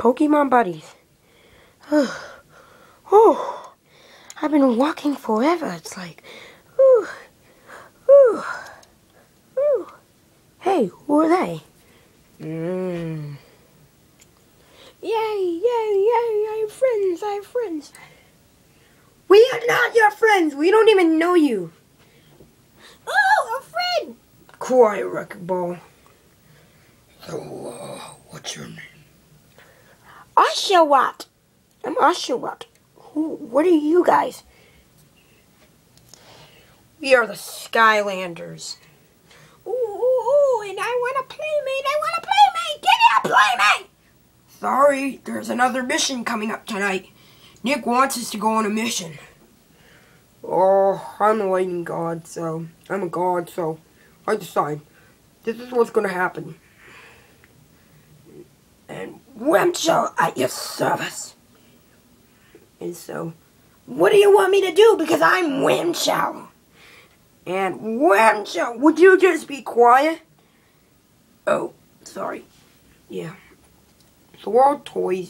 Pokemon buddies. oh, I've been walking forever. It's like, ooh, ooh, ooh. Hey, who are they? Mmm. Yay, yay, yay, I have friends, I have friends. We are not your friends. We don't even know you. Oh, a friend. Quiet, Wrecking Ball. So, uh, what's your name? Oshawott. I'm Oshawott. Who, what are you guys? We are the Skylanders. Ooh, ooh, ooh, and I want a playmate. I want a playmate. Give me a playmate. Sorry, there's another mission coming up tonight. Nick wants us to go on a mission. Oh, I'm a lightning god, so I'm a god, so I decide this is what's gonna happen. Wimcho at your service. And so, what do you want me to do? Because I'm Wimcho. And Wimcho, would you just be quiet? Oh, sorry. Yeah. So we're toys.